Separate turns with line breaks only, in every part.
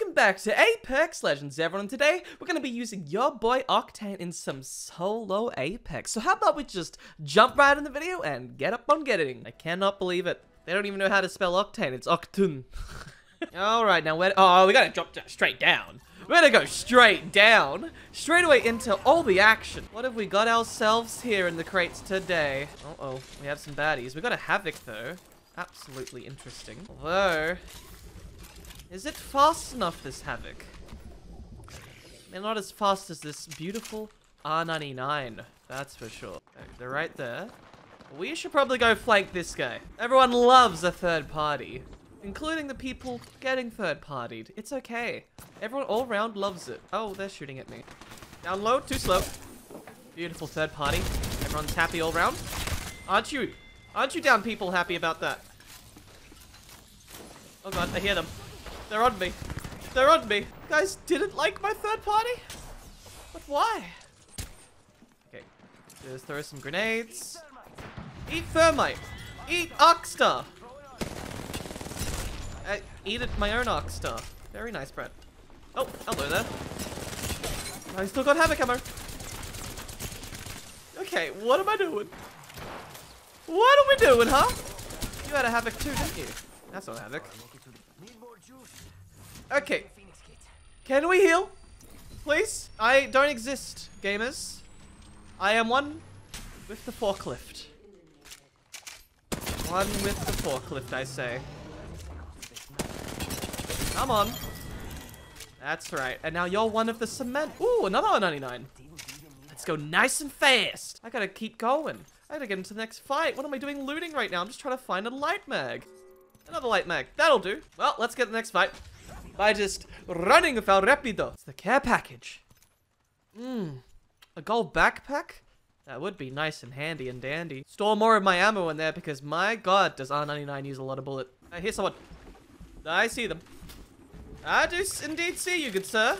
welcome back to Apex Legends, everyone. Today, we're going to be using your boy Octane in some solo Apex. So how about we just jump right in the video and get up on getting. I cannot believe it. They don't even know how to spell Octane. It's Octun. Alright, now where- Oh, we gotta drop straight down. We're gonna go straight down, straight away into all the action. What have we got ourselves here in the crates today? Uh-oh, we have some baddies. We got a Havoc, though. Absolutely interesting. Although, is it fast enough, this Havoc? They're not as fast as this beautiful R99, that's for sure. They're right there. We should probably go flank this guy. Everyone loves a third party, including the people getting third partied. It's okay. Everyone all round loves it. Oh, they're shooting at me. Down low, too slow. Beautiful third party. Everyone's happy all round. Aren't you? Aren't you down people happy about that? Oh god, I hear them. They're on me. They're on me. You guys didn't like my third party? But why? Okay, just throw some grenades. Eat thermite. Eat Arc Star. I uh, eat it my own Arc Star. Very nice, Brett. Oh, hello there. I still got Havoc ammo. Okay, what am I doing? What are we doing, huh? You had a Havoc too, didn't you? That's not Havoc. Okay. Can we heal? Please? I don't exist, gamers. I am one with the forklift. One with the forklift, I say. Come on. That's right. And now you're one of the cement. Ooh, another R99. Let's go nice and fast. I gotta keep going. I gotta get into the next fight. What am I doing looting right now? I'm just trying to find a light mag. Another light mag. That'll do. Well, let's get the next fight. By just running with El Rapido. It's the care package. Mmm. A gold backpack? That would be nice and handy and dandy. Store more of my ammo in there because my god, does R99 use a lot of bullet. I hear someone. I see them. I do indeed see you, good sir.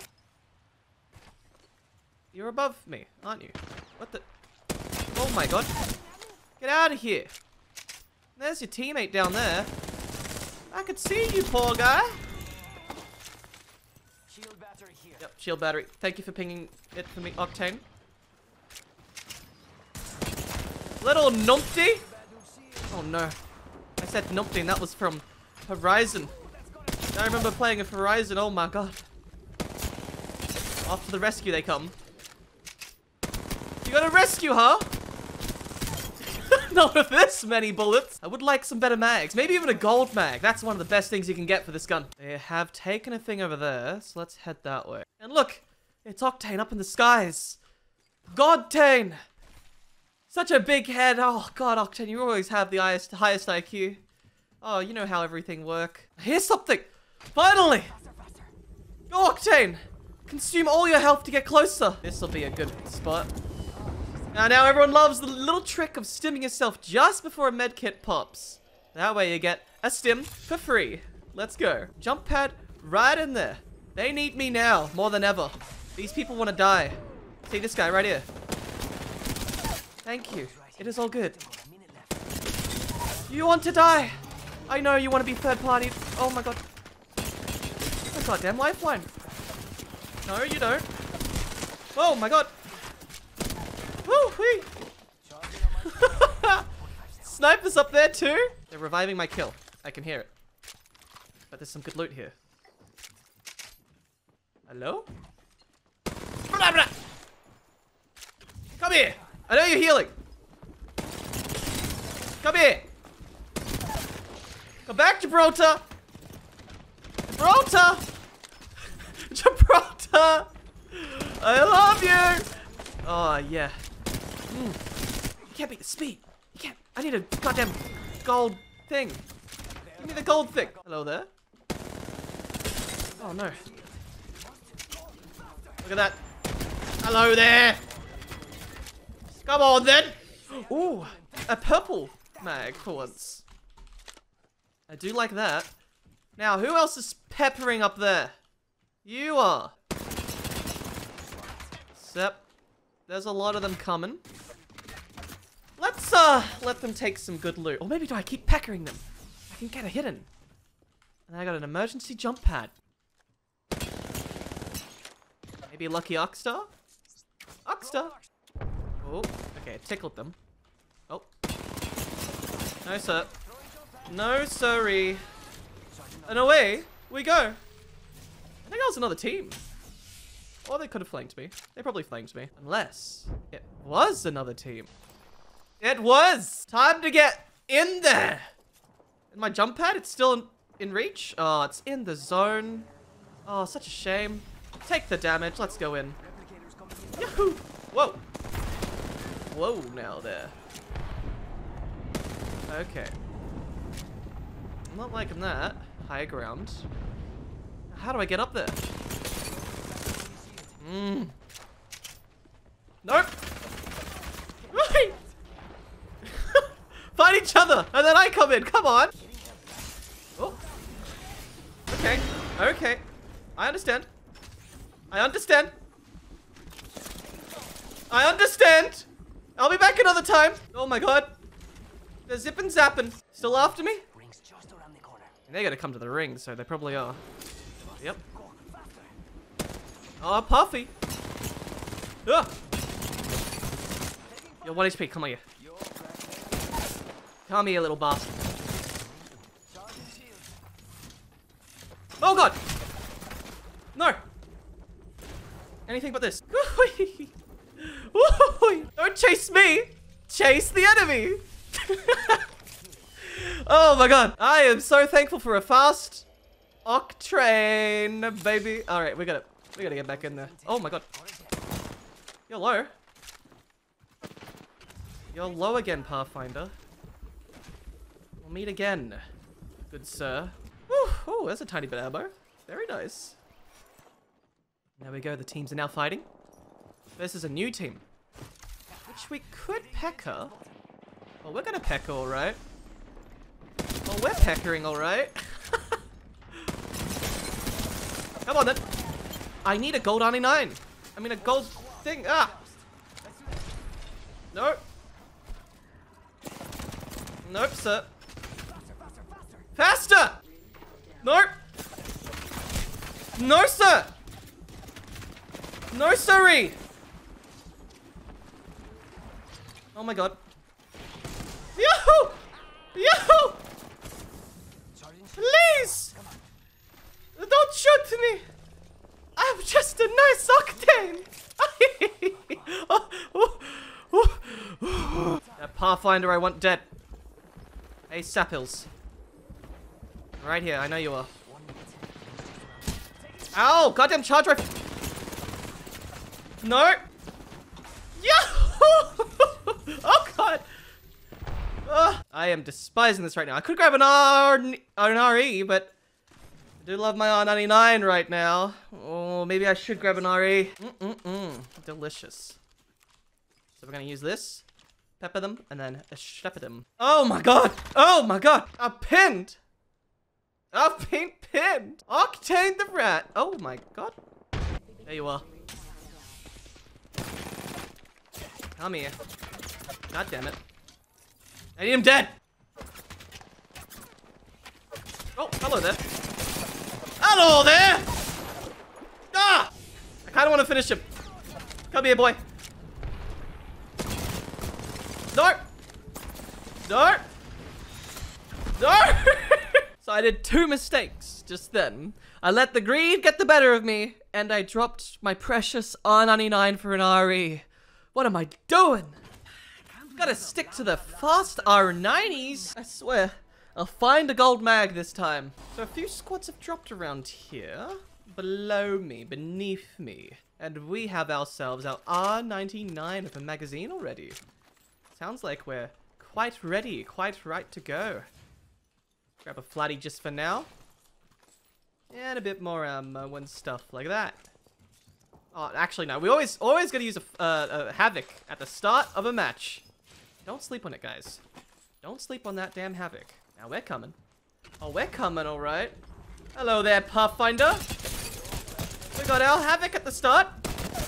You're above me, aren't you? What the? Oh my god. Get out of here. There's your teammate down there. I could see you, poor guy.
Shield battery here.
Yep, shield battery. Thank you for pinging it for me, Octane. Little numpty. Oh no. I said numpty and that was from Horizon. I remember playing with Horizon, oh my god. After the rescue they come. You got a rescue, huh? Not with this many bullets. I would like some better mags. Maybe even a gold mag. That's one of the best things you can get for this gun. They have taken a thing over there, so let's head that way. And look, it's Octane up in the skies. Godtane! Such a big head. Oh, God, Octane, you always have the highest, highest IQ. Oh, you know how everything work. Here's something! Finally! Octane! Consume all your health to get closer. This'll be a good spot. Now, now everyone loves the little trick of stimming yourself just before a medkit pops. That way you get a stim for free. Let's go. Jump pad right in there. They need me now more than ever. These people want to die. See this guy right here. Thank you. It is all good. You want to die. I know you want to be third party. Oh my god. Oh goddamn lifeline. No, you don't. Oh my god. Snipers up there too. They're reviving my kill. I can hear it. But there's some good loot here. Hello? Come here. I know you're healing. Come here. Come back, Gibraltar. Gibraltar. Gibraltar. I love you. Oh, yeah. You can't beat the speed. You can't. I need a goddamn gold thing. Give me the gold thing. Hello there. Oh, no. Look at that. Hello there. Come on, then. Ooh, a purple mag for once. I do like that. Now, who else is peppering up there? You are. Except, there's a lot of them coming. Let them take some good loot. Or maybe do I keep peckering them? I can get a hidden. And I got an emergency jump pad. Maybe lucky Arc Star? Oxstar! Oh, okay, tickled them. Oh. No, sir. No, sorry. And away we go. I think that was another team. Or they could have flanked me. They probably flanked me. Unless it was another team. It was! Time to get in there! In my jump pad, it's still in, reach. Oh, it's in the zone. Oh, such a shame. Take the damage. Let's go in. Yahoo! Whoa. Whoa now there. Okay. I'm not liking that. High ground. How do I get up there? Mmm. Nope. Right. Fight each other, and then I come in. Come on. Oh. Okay. Okay. I understand. I understand. I understand. I'll be back another time. Oh my god. They're zipping zapping. Still after me? And they gotta come to the ring, so they probably are. Yep. Oh, Puffy. Ugh. Yo, 1 HP, come on here. Come here, little bastard. Oh god! No! Anything but this. Don't chase me! Chase the enemy! oh my god. I am so thankful for a fast Octane, baby. Alright, we gotta we gotta get back in there. Oh my god. You're low. You're low again, Pathfinder. We'll meet again, good sir. Oh, there's a tiny bit of ammo. Very nice. There we go, the teams are now fighting. This is a new team. Which we could pecker. Well, we're gonna pecker, alright. Well, we're peckering, alright. Come on, then. I need a gold 99. I mean, a gold thing. Ah! Nope. Nope, sir. Nope. No, sir! No, sorry! Oh my god. Yahoo! Yahoo! Please! Don't shoot me! I'm just a nice octane! that Pathfinder I want dead. Hey, Sapils. Right here, I know you are. Ow! Goddamn charge rifle! No! Yahoo! oh god! Uh, I am despising this right now. I could grab an R, an RE, but I do love my R99 right now. Oh, maybe I should grab an RE. Mm-mm-mm. Delicious. So we're gonna use this, pepper them, and then shepherd them. Oh my god! Oh my god! A pinned! A pink pinned! Octane the rat! Oh my god. There you are. Come here. God damn it. I need him dead! Oh, hello there. Hello there! Ah! I kind of want to finish him. Come here, boy. Dart. Dart. No! so I did two mistakes just then. I let the greed get the better of me, and I dropped my precious R99 for an RE. What am I doing? Gotta stick to the fast R99s. I swear. I'll find a gold mag this time. So a few squads have dropped around here. Below me, beneath me. And we have ourselves our R99 of a magazine already. Sounds like we're quite ready, quite right to go. Grab a flatty just for now. And a bit more ammo and stuff like that. Oh, actually no. We always always gotta use a, uh, a Havoc at the start of a match. Don't sleep on it, guys. Don't sleep on that damn Havoc. Now we're coming. Oh, we're coming, alright. Hello there, Pathfinder. We got our Havoc at the start.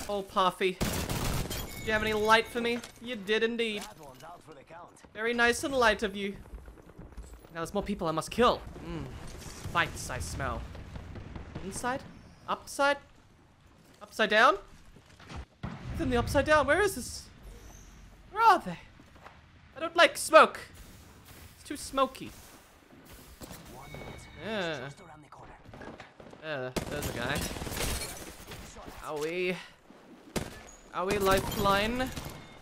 Oh, Puffy. Do you have any light for me? You did indeed. Very nice and light of you. Now there's more people I must kill. Mm. Fights I smell. Inside? Upside? Upside down? Within the upside down. Where is this? Where are they? I don't like smoke. It's too smoky. Yeah. Yeah, there's a guy. Are we? Are we lifeline?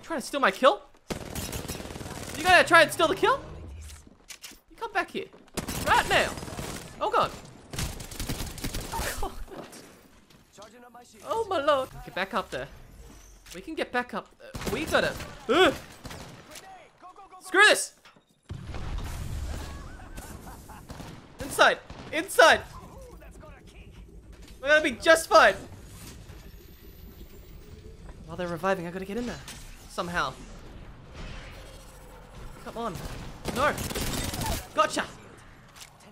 Trying to steal my kill? You gonna try and steal the kill? Come back here. Right now. Oh god. Oh, god. oh my lord. Get back up there. We can get back up. Uh, we gotta. Ugh. Screw this! Inside! Inside! We're gonna be just fine! While they're reviving, I gotta get in there. Somehow. Come on. No! Gotcha!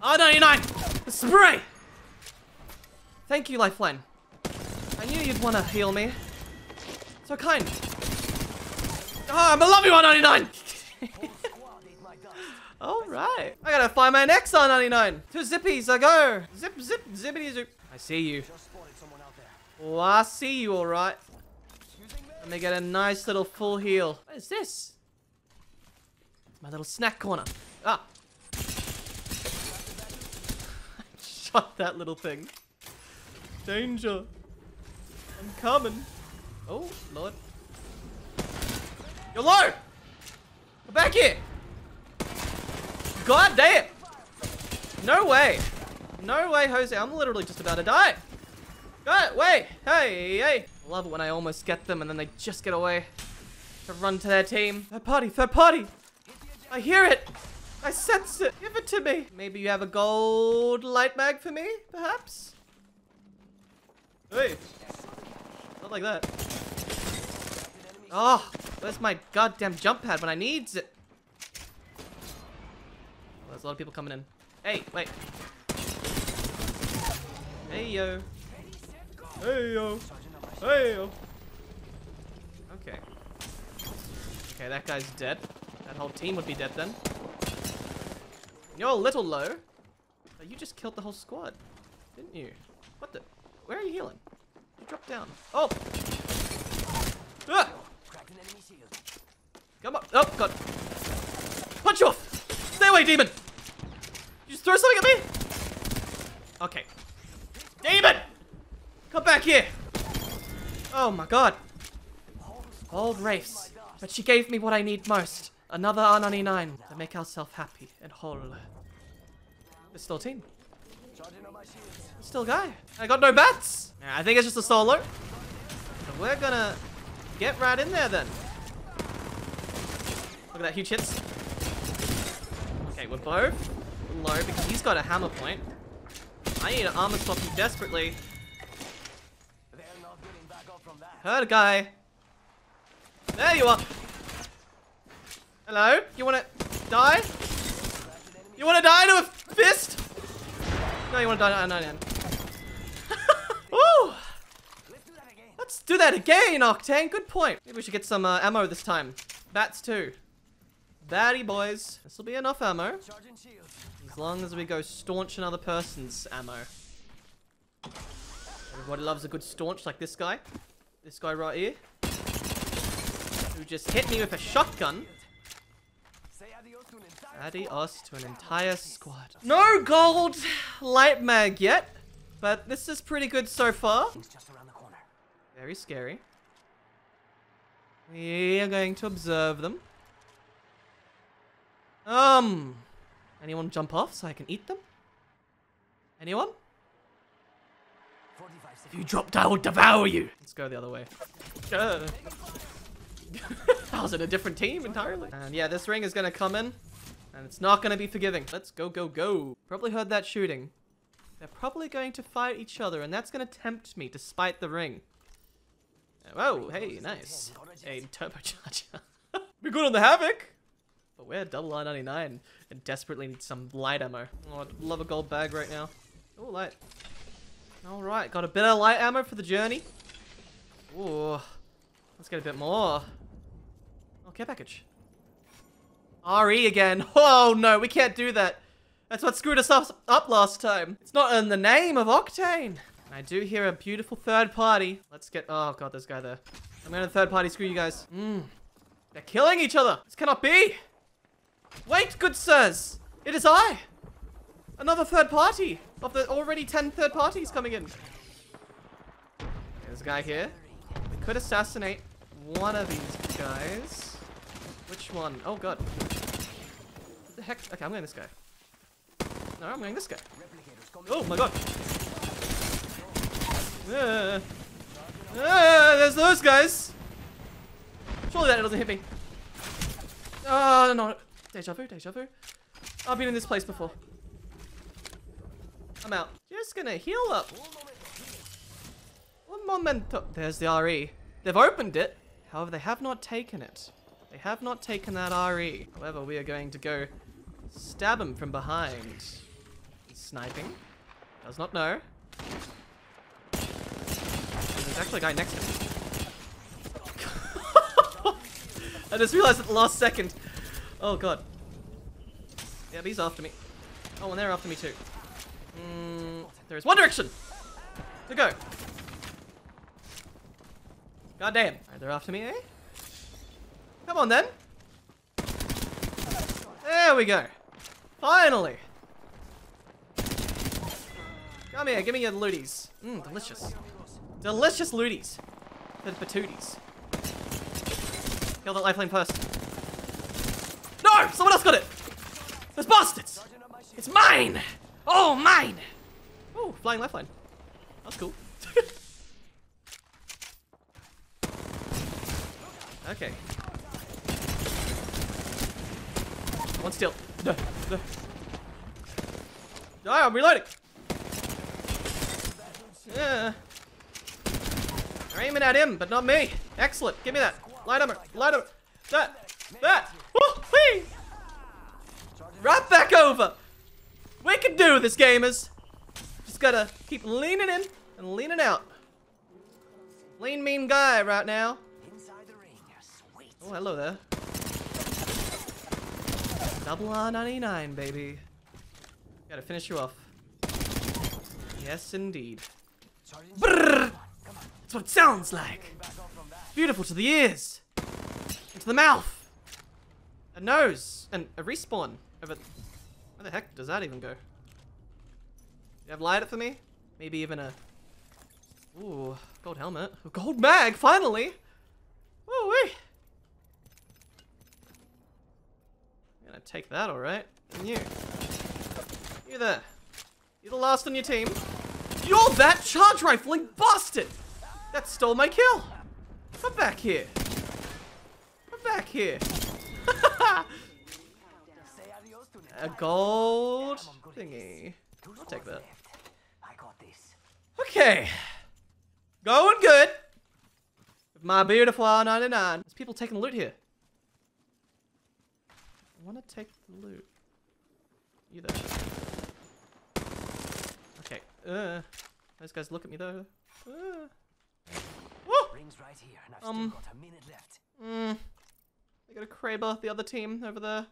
R99! The spray! Thank you, Lifeline. I knew you'd want to heal me. So kind. Oh, I'm a love you, R99! Alright. I gotta find my next R99. Two zippies, I go. Zip, zip, zippity zip. I see you. Oh, I see you, alright. Let me get a nice little full heal. What is this? It's My little snack corner. Ah. Shot that little thing. Danger. I'm coming. Oh, Lord. You're low! Back here! God damn! No way. No way, Jose. I'm literally just about to die. Go wait. Hey, hey. I love it when I almost get them and then they just get away. To run to their team. Third party, third party. I hear it. I sense it. Give it to me. Maybe you have a gold light mag for me, perhaps? Hey. Not like that. Oh, where's my goddamn jump pad when I needs it? There's a lot of people coming in. Hey, wait. Hey, yo. Hey, yo. Hey, yo. Okay. Okay, that guy's dead. That whole team would be dead then. You're a little low. You just killed the whole squad. Didn't you? What the? Where are you healing? You dropped down. Oh! Ah! Come on. Oh, God. Punch you off! Stay away, demon! You just throw something at me? Okay. Demon! Come back here! Oh my god. Old Wraiths. But she gave me what I need most. Another R99 to make ourselves happy and whole. There's still a team. There's still a guy. I got no bats. I think it's just a solo. So we're gonna get right in there then. Look at that huge hits. Okay, we're both low because he's got a hammer point. I need an armor swap you desperately. Heard a guy. There you are. Hello? You wanna die? You wanna die to a fist? No, you wanna die to a nine. Woo! Let's do that again, Octane. Good point. Maybe we should get some uh, ammo this time. Bats too. Batty boys. This will be enough ammo. As long as we go staunch another person's ammo. Everybody loves a good staunch like this guy. This guy right here. Who just hit me with a shotgun. Adios to an entire squad. No gold light mag yet. But this is pretty good so far. Very scary. We are going to observe them. Um, anyone jump off so I can eat them? Anyone? If you dropped, I will devour you. Let's go the other way. Uh. I was in a different team entirely. And yeah, this ring is gonna come in, and it's not gonna be forgiving. Let's go, go, go. Probably heard that shooting. They're probably going to fight each other, and that's gonna tempt me despite the ring. Oh, hey, nice. A turbocharger. We're good on the Havoc. But we're double R99 and desperately need some light ammo. Oh, I'd love a gold bag right now. Oh, light. Alright, got a bit of light ammo for the journey. Ooh. Let's get a bit more. Oh, care package. RE again. Oh no, we can't do that. That's what screwed us up, up last time. It's not in the name of Octane. I do hear a beautiful third party. Let's get... Oh, God, this guy there. I'm to third party. Screw you guys. Mm. They're killing each other. This cannot be. Wait, good sirs. It is I. Another third party of the already 10 third parties coming in. There's a guy here. We could assassinate one of these guys. Which one? Oh, God. What the heck? Okay, I'm going this guy. No, I'm going this guy. Oh, my God. Uh, uh, there's those guys. Surely that doesn't hit me. Oh, no. Deja vu, deja vu. I've been in this place before. I'm out. Just gonna heal up. One momento. There's the RE. They've opened it. However, they have not taken it. They have not taken that RE. However, we are going to go stab him from behind. Sniping. Does not know. There's actually a guy next to me. I just realized at the last second. Oh god. Yeah, he's after me. Oh, and they're after me too. Mm, there is one direction to go. God damn. Right, they're after me, eh? Come on then. There we go. Finally. Come here, give me your looties. Mmm, delicious. Delicious looties. The patooties. Kill that lifeline first. No! Someone else got it! Those bastards! It's mine! Oh, mine! Oh, flying lifeline. That's cool. okay. One still. No, no. No, I'm reloading. Yeah. They're aiming at him, but not me. Excellent. Give me that. Light armor. Light armor. That. That. Woo, wee. Right back over. We can do this, gamers. Just gotta keep leaning in and leaning out. Lean mean guy right now. Oh, hello there. Double R99, baby. Gotta finish you off. Yes, indeed. Brrr! That's what it sounds like. Beautiful to the ears. And to the mouth. A nose. And a respawn. Over where the heck does that even go? You have light it for me? Maybe even a... Ooh, gold helmet. Gold mag, finally! Woo wee! I'm gonna take that, alright. And you. You there. You're the last on your team. You're that charge rifling bastard! That stole my kill! Come back here. Come back here. A gold thingy. I'll take that. Okay. Going good. My beautiful R99. There's people taking loot here. I want to take the loot. You there. Okay. Uh, those guys look at me though. Uh. Rings right here, and I've um, still got a minute left. Mm. They got a Kraber, the other team over there.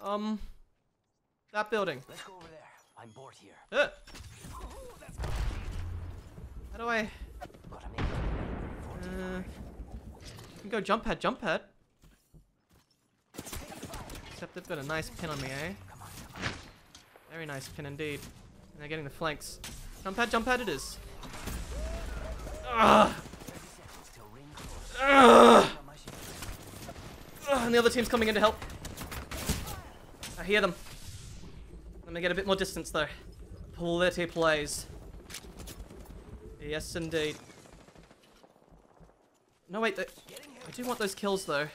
Um, that building. Let's go over there. I'm bored here. Uh. How do I? Uh, can go jump pad, jump pad. Except they've got a nice pin on me, eh? Very nice pin indeed. And they're getting the flanks. Jump pad, jump pad it is. Ugh. Ugh. And the other team's coming in to help. I hear them. Let me get a bit more distance though. Plenty plays. Yes, indeed. No, wait. I do want those kills though.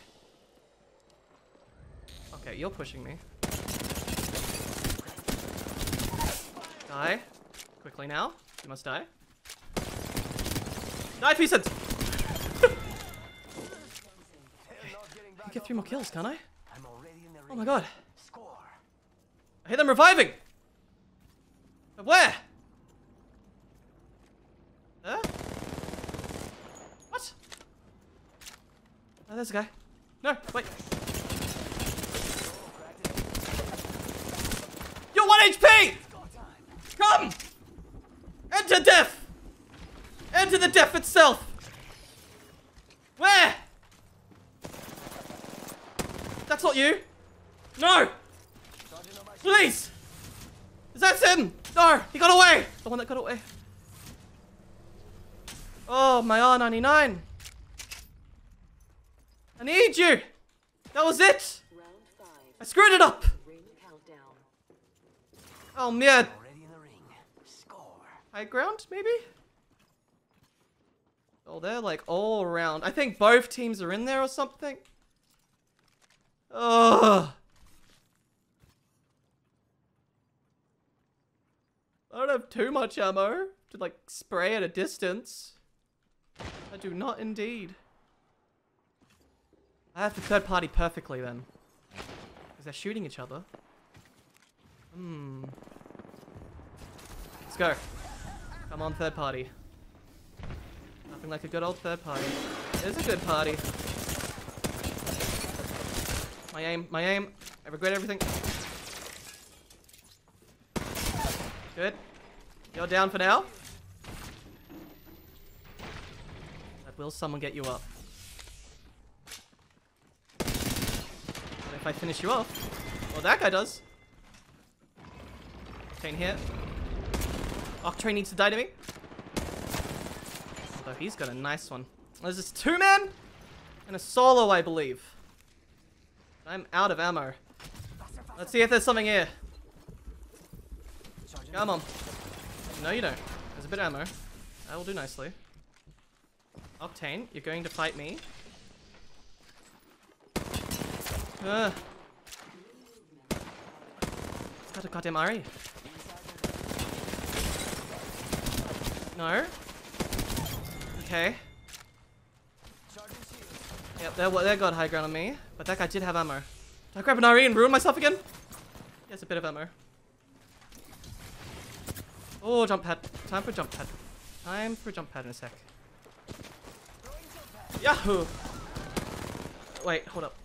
Okay, you're pushing me. Die. Quickly now. You must die. Die, Peasant! I can get three more kills, can't I? Oh my god. I hear them reviving! But where? Huh? What? Oh, there's a guy. No, wait. You're 1 HP! Come! Enter death! Enter the death itself! Where? That's not you. No! Please! Is that him? No! He got away! The one that got away. Oh, my R99. I need you! That was it! I screwed it up! Oh, man.
Already in the ring. Score.
High ground, maybe? Oh, they're like all around. I think both teams are in there or something. Ugh. I don't have too much ammo to like spray at a distance. I do not indeed. I have to third party perfectly then. Because they're shooting each other. Hmm. Let's go. Come on, third party. Nothing like a good old third party. It is a good party. My aim, my aim. I regret everything. Good. You're down for now. But will someone get you up? What if I finish you off? Well, that guy does. Octane here. Octane needs to die to me. Although he's got a nice one. There's this two man and a solo, I believe. I'm out of ammo. Let's see if there's something here. Come on. No, you don't. There's a bit of ammo. That will do nicely. Octane, you're going to fight me. Ugh. It's got a goddamn RE. No. Okay. Yep, they got high ground on me, but that guy did have ammo. Did I grab an RE and ruin myself again? Has a bit of ammo. Oh, jump pad. Time for jump pad. Time for jump pad in a sec. Yahoo! Wait, hold up.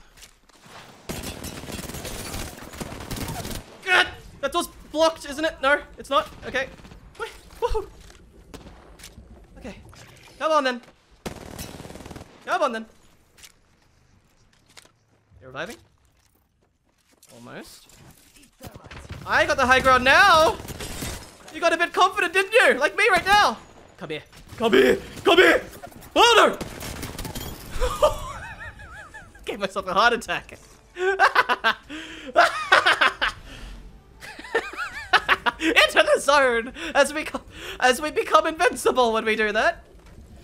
God! That door's blocked, isn't it? No, it's not. Okay. Wait, woohoo! Come on then. Come on then. You're reviving? Almost. I got the high ground now! You got a bit confident, didn't you? Like me right now. Come here. Come here. Come here. No! Gave myself a heart attack. Into the zone as we as we become invincible when we do that.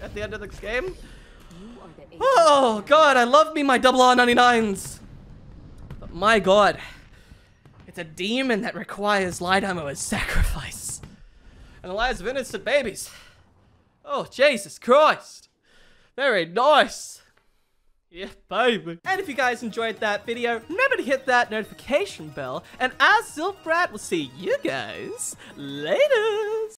At the end of this game.
You are the ace.
Oh god, I love me my double R99s. But my god, it's a demon that requires light ammo as sacrifice. And the lives of innocent babies. Oh, Jesus Christ. Very nice. Yeah, baby. And if you guys enjoyed that video, remember to hit that notification bell. And as Zylbrad will see you guys later.